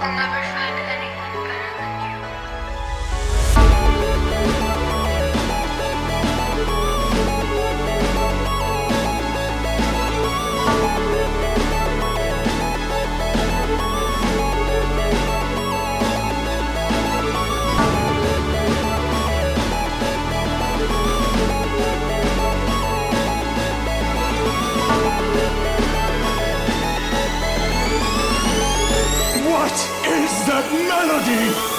I'll never forget. is that melody?